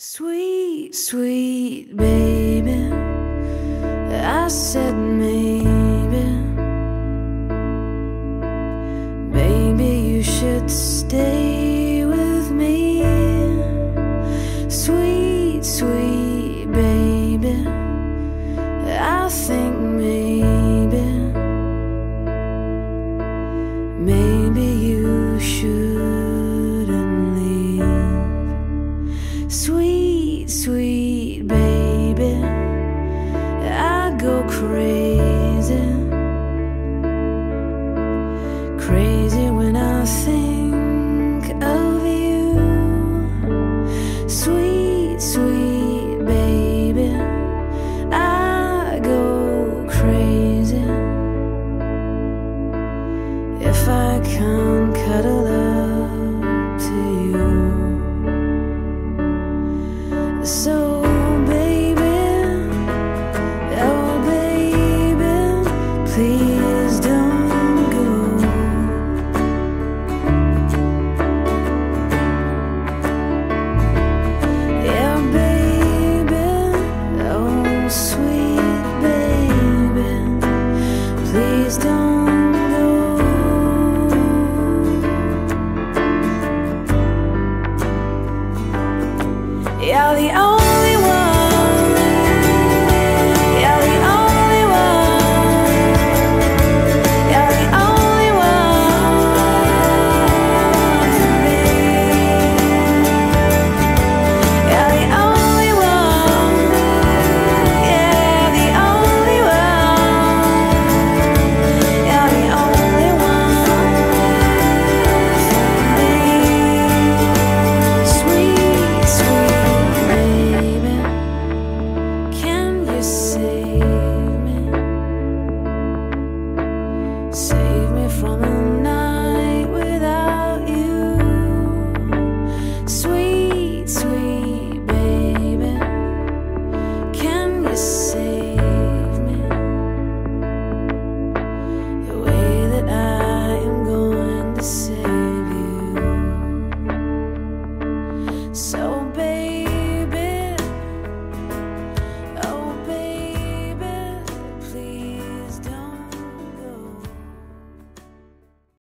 Sweet, sweet baby. I said maybe. Maybe you should stay with me. Sweet, sweet Sweet, sweet baby. I go crazy. Crazy when I think of you. Sweet, sweet baby. I go crazy if I can't cuddle So, You're the only